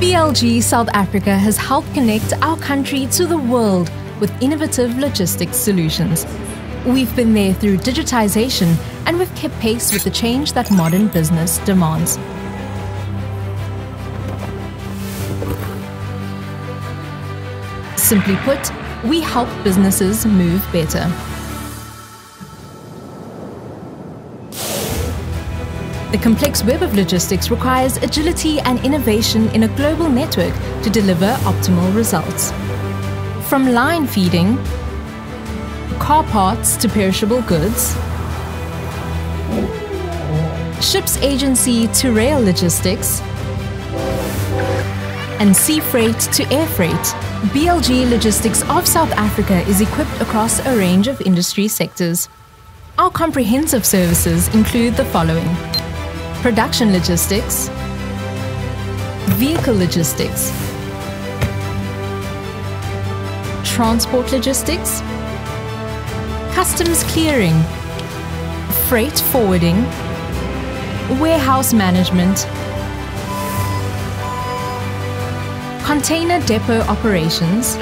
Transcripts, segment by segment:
BLG South Africa has helped connect our country to the world with innovative logistics solutions. We've been there through digitization and we've kept pace with the change that modern business demands. Simply put, we help businesses move better. The complex web of logistics requires agility and innovation in a global network to deliver optimal results. From line feeding, car parts to perishable goods, ships agency to rail logistics, and sea freight to air freight, BLG Logistics of South Africa is equipped across a range of industry sectors. Our comprehensive services include the following production logistics, vehicle logistics, transport logistics, customs clearing, freight forwarding, warehouse management, container depot operations,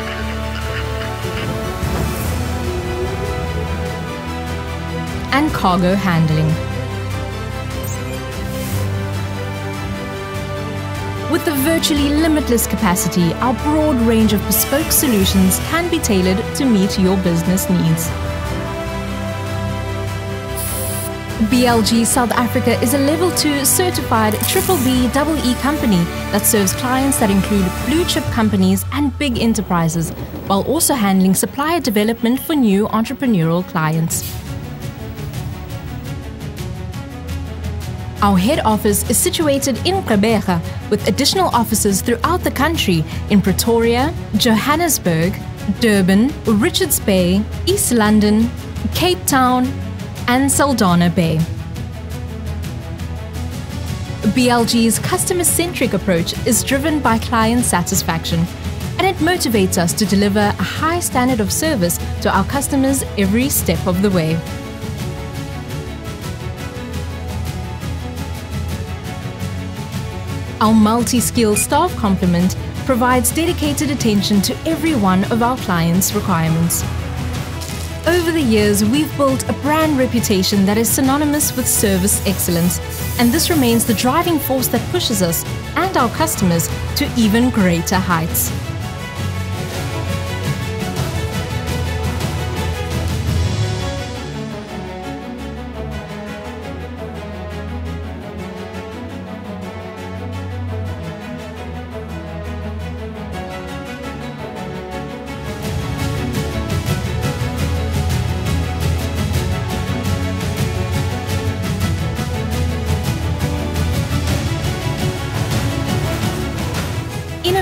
and cargo handling. With the virtually limitless capacity, our broad range of bespoke solutions can be tailored to meet your business needs. BLG South Africa is a level 2 certified triple B double E company that serves clients that include blue chip companies and big enterprises, while also handling supplier development for new entrepreneurial clients. Our head office is situated in Gqeberha with additional offices throughout the country in Pretoria, Johannesburg, Durban, Richards Bay, East London, Cape Town, and Saldanha Bay. BLG's customer centric approach is driven by client satisfaction and it motivates us to deliver a high standard of service to our customers every step of the way. Our multi-skilled staff complement provides dedicated attention to every one of our clients' requirements. Over the years, we've built a brand reputation that is synonymous with service excellence, and this remains the driving force that pushes us and our customers to even greater heights.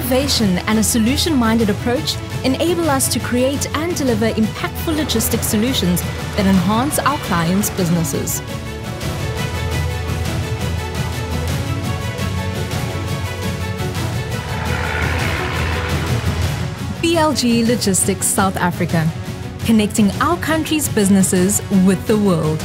Innovation and a solution minded approach enable us to create and deliver impactful logistics solutions that enhance our clients' businesses. BLG Logistics South Africa, connecting our country's businesses with the world.